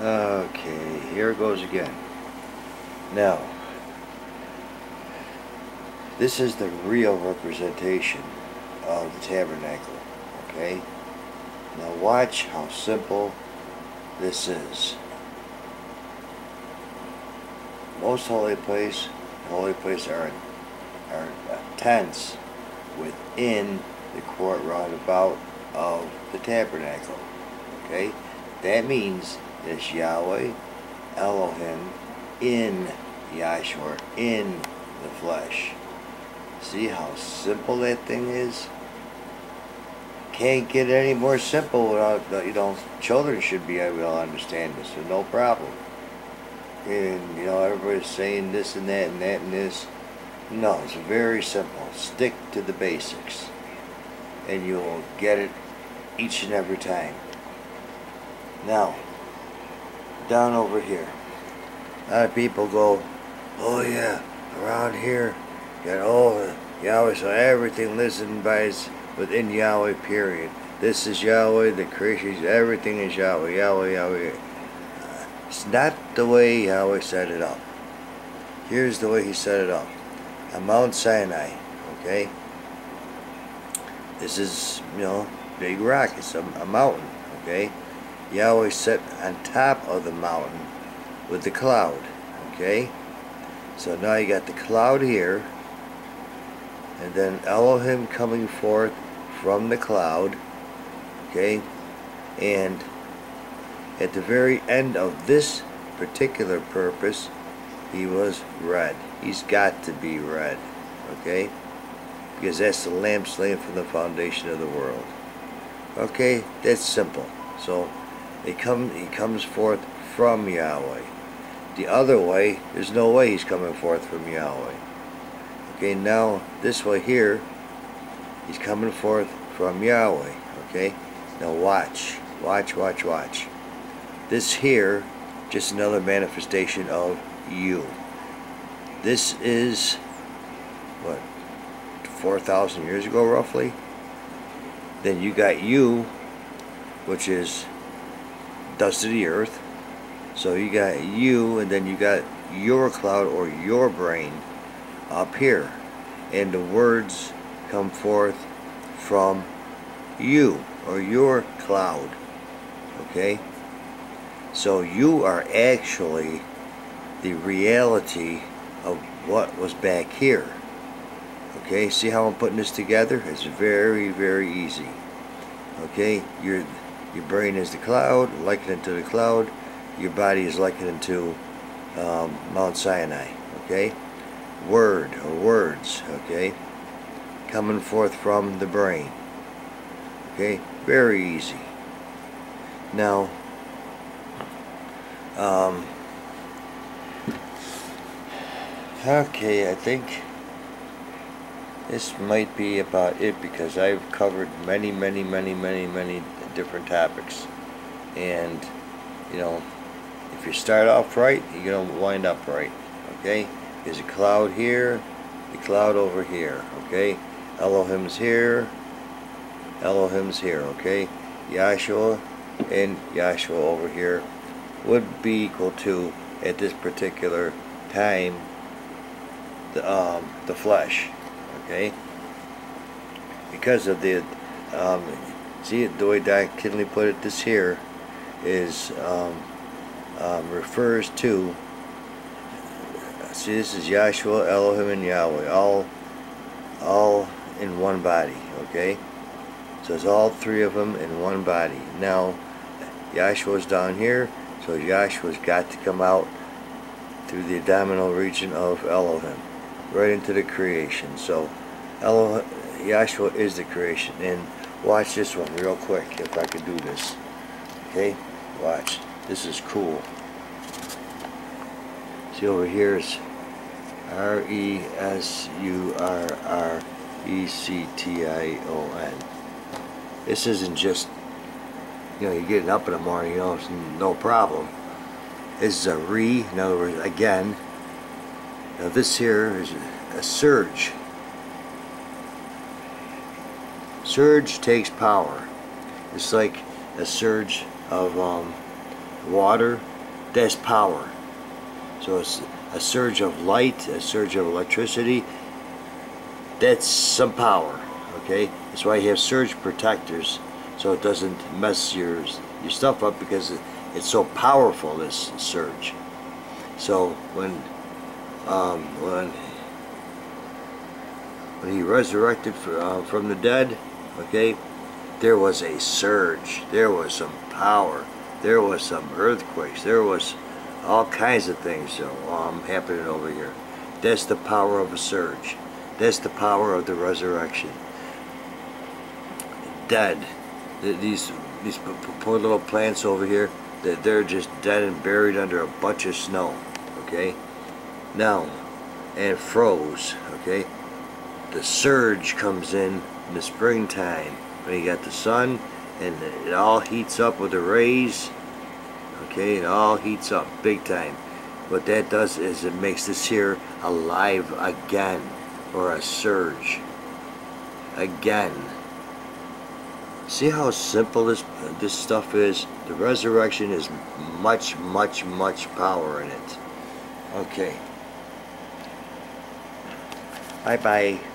Okay, here goes again. Now, this is the real representation of the tabernacle, okay? Now watch how simple this is. Most holy place, holy place are, are tents within the court roundabout of the tabernacle, okay? That means it's Yahweh, Elohim, in Yahshua, in the flesh. See how simple that thing is? Can't get any more simple without, you know, children should be able to understand this, so no problem. And, you know, everybody's saying this and that and that and this. No, it's very simple. Stick to the basics. And you'll get it each and every time. Now, down over here. A lot of people go, oh yeah, around here, got all Yahweh, so everything listened by is within Yahweh, period. This is Yahweh, the creation, everything is Yahweh, Yahweh, Yahweh. Uh, it's not the way Yahweh set it up. Here's the way he set it up. On Mount Sinai, okay? This is, you know, big rock. It's a, a mountain, okay? Yahweh sat on top of the mountain with the cloud. Okay? So now you got the cloud here, and then Elohim coming forth from the cloud. Okay? And at the very end of this particular purpose, he was red. He's got to be red. Okay? Because that's the lamp slain from the foundation of the world. Okay? That's simple. So, he, come, he comes forth from Yahweh. The other way, there's no way he's coming forth from Yahweh. Okay, now this way here, he's coming forth from Yahweh. Okay, now watch, watch, watch, watch. This here, just another manifestation of you. This is, what, 4,000 years ago roughly? Then you got you, which is dust of the earth. So you got you, and then you got your cloud or your brain up here. And the words come forth from you or your cloud. Okay? So you are actually the reality of what was back here. Okay, see how I'm putting this together? It's very, very easy. Okay, you're your brain is the cloud, likened to the cloud. Your body is likened to um, Mount Sinai. Okay? Word or words. Okay? Coming forth from the brain. Okay? Very easy. Now, um, okay, I think this might be about it because I've covered many, many, many, many, many different topics. And, you know, if you start off right, you're going to wind up right. Okay? There's a cloud here, a cloud over here. Okay? Elohim's here, Elohim's here. Okay? Yahshua and Yahshua over here would be equal to, at this particular time, the, um, the flesh. Okay? Because of the um, see the way Doc Kinley put it this here is um, um, refers to see this is Yahshua, Elohim and Yahweh all all in one body okay? So it's all three of them in one body. Now Yahshua's down here so Yahshua's got to come out through the abdominal region of Elohim right into the creation. So Elohim Yahshua is the creation and Watch this one real quick if I could do this. Okay? Watch. This is cool. See over here is R-E-S-U-R-R-E-C-T-I-O-N. This isn't just, you know, you're getting up in the morning, you know, it's no problem. This is a re, in other words, again. Now this here is a surge. Surge takes power. It's like a surge of um, water, that's power. So it's a surge of light, a surge of electricity, that's some power, okay? That's why you have surge protectors, so it doesn't mess your, your stuff up because it, it's so powerful, this surge. So when, um, when, when he resurrected for, uh, from the dead, okay, there was a surge, there was some power, there was some earthquakes, there was all kinds of things so, um, happening over here. That's the power of a surge. That's the power of the resurrection. Dead. These these poor little plants over here, that they're just dead and buried under a bunch of snow. Okay. Now, and froze. Okay. The surge comes in in the springtime when you got the sun and it all heats up with the rays. Okay, it all heats up big time. What that does is it makes this here alive again or a surge. Again. See how simple this this stuff is? The resurrection is much, much, much power in it. Okay. Bye-bye.